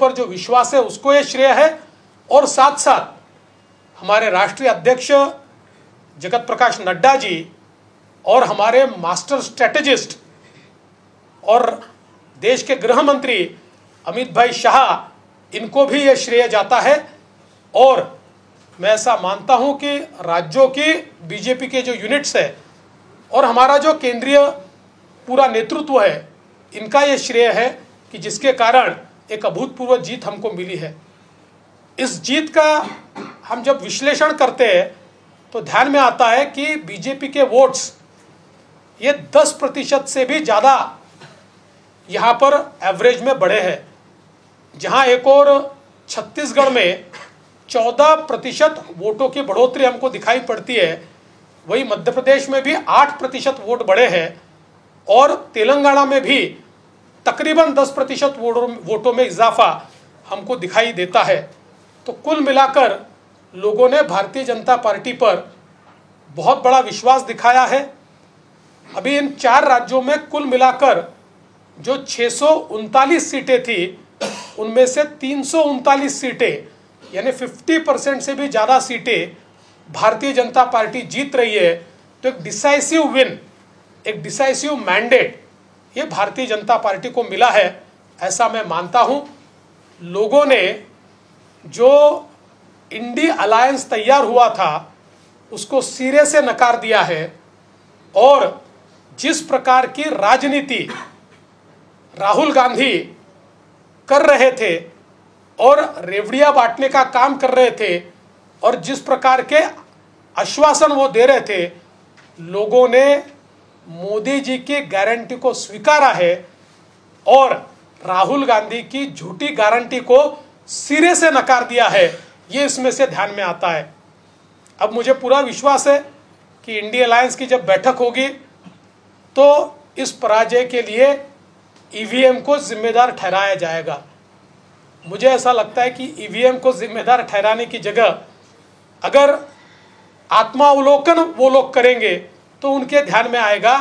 ऊपर जो विश्वास है, उसको ये श्रेय है। और साथ साथ हमारे राष्ट्रीय अध्यक्ष जगत प्रकाश नड्डा जी और हमारे मास्टर स्ट्रेटेजिस्ट और देश के गृह मंत्री अमित भाई शाह, इनको भी ये श्रेय जाता है। और मैं ऐसा मानता हूँ कि राज्यों की, बीजेपी के जो यूनिट्स है और हमारा जो केंद्रीय पूरा नेतृत्व है, इनका ये श्रेय है कि जिसके कारण एक अभूतपूर्व जीत हमको मिली है। इस जीत का हम जब विश्लेषण करते हैं तो ध्यान में आता है कि बीजेपी के वोट्स, ये 10 प्रतिशत से भी ज़्यादा यहाँ पर एवरेज में बढ़े हैं। जहाँ एक और छत्तीसगढ़ में 14 प्रतिशत वोटों की बढ़ोतरी हमको दिखाई पड़ती है, वही मध्य प्रदेश में भी 8 प्रतिशत वोट बढ़े हैं और तेलंगाना में भी तकरीबन 10 प्रतिशत वोटों में इजाफा हमको दिखाई देता है। तो कुल मिलाकर लोगों ने भारतीय जनता पार्टी पर बहुत बड़ा विश्वास दिखाया है। अभी इन चार राज्यों में कुल मिलाकर जो छः सौ उनतालीस सीटें थी, उनमें से तीन सौ उनतालीस सीटें, यानी 50 परसेंट से भी ज़्यादा सीटें भारतीय जनता पार्टी जीत रही है। तो एक डिसाइसिव विन, एक डिसाइसिव मैंडेट ये भारतीय जनता पार्टी को मिला है, ऐसा मैं मानता हूँ। लोगों ने जो इंडी अलायंस तैयार हुआ था, उसको सिरे से नकार दिया है और जिस प्रकार की राजनीति राहुल गांधी कर रहे थे और रेवड़िया बांटने का काम कर रहे थे और जिस प्रकार के आश्वासन वो दे रहे थे, लोगों ने मोदी जी की गारंटी को स्वीकारा है और राहुल गांधी की झूठी गारंटी को सिरे से नकार दिया है, ये इसमें से ध्यान में आता है। अब मुझे पूरा विश्वास है कि इंडिया अलायंस की जब बैठक होगी तो इस पराजय के लिए ईवीएम को जिम्मेदार ठहराया जाएगा। मुझे ऐसा लगता है कि ईवीएम को जिम्मेदार ठहराने की जगह अगर आत्मावलोकन वो लोग करेंगे तो उनके ध्यान में आएगा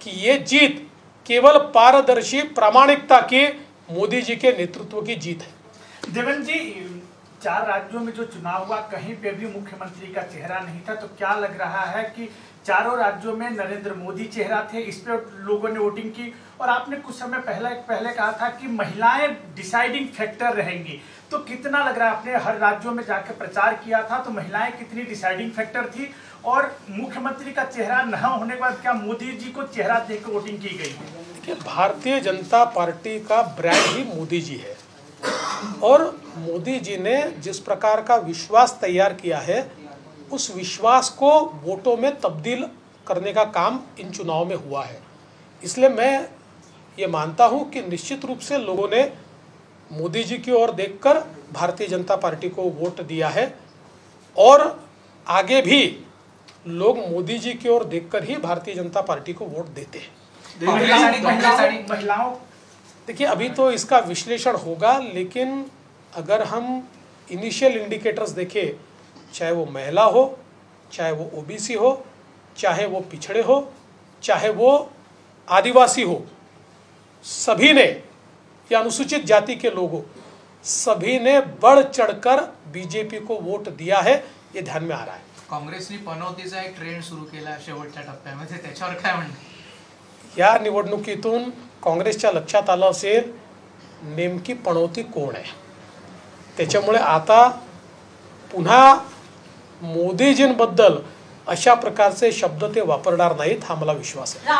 कि ये जीत केवल पारदर्शी प्रामाणिकता की मोदी जी के नेतृत्व की जीत है। देवेंद्र जी, चार राज्यों में जो चुनाव हुआ, कहीं पे भी मुख्यमंत्री का चेहरा नहीं था तो क्या लग रहा है कि चारों राज्यों में नरेंद्र मोदी चेहरा थे इस पर लोगों ने वोटिंग की। और आपने कुछ समय पहले पहले कहा था कि महिलाएँ डिसाइडिंग फैक्टर रहेंगी। तो कितना लग रहा है आपने हर राज्यों में जाकर प्रचार किया था? तो महिलाएँ कितनी डिसाइडिंग फैक्टर थी? और मुख्यमंत्री का चेहरा न होने के बाद क्या मोदी जी को चेहरा देकर वोटिंग की गई? भारतीय जनता पार्टी का ब्रांड ही मोदी जी है। और मोदी जी ने जिस प्रकार का विश्वास तैयार किया है उस विश्वास को वोटों में तब्दील करने का काम इन चुनाव में हुआ है। इसलिए मैं ये मानता हूँ कि निश्चित रूप से लोगों ने मोदी जी की ओर देखकर भारतीय जनता पार्टी को वोट दिया है और आगे भी लोग मोदी जी की ओर देखकर ही भारतीय जनता पार्टी को वोट देते हैं। महिलाओं देखिए अभी तो इसका विश्लेषण होगा लेकिन अगर हम इनिशियल इंडिकेटर्स देखें चाहे वो महिला हो चाहे वो ओबीसी हो चाहे वो पिछड़े हो चाहे वो आदिवासी हो सभी ने या अनुसूचित जाति के लोगों सभी ने बढ़ चढ़कर बीजेपी को वोट दिया है ये ध्यान में आ रहा है। काँग्रेसने पनवतीचा एक ट्रेंड सुरू केला शेवटच्या टप्प्यामध्ये त्याच्यावर काय म्हणणं या निवडणुकीतून काँग्रेसच्या लक्षात आलं असेल नेमकी पणवती कोण आहे? त्याच्यामुळे आता पुन्हा मोदीजींबद्दल अशा प्रकारचे शब्द ते वापरणार नाहीत हा मला विश्वास आहे.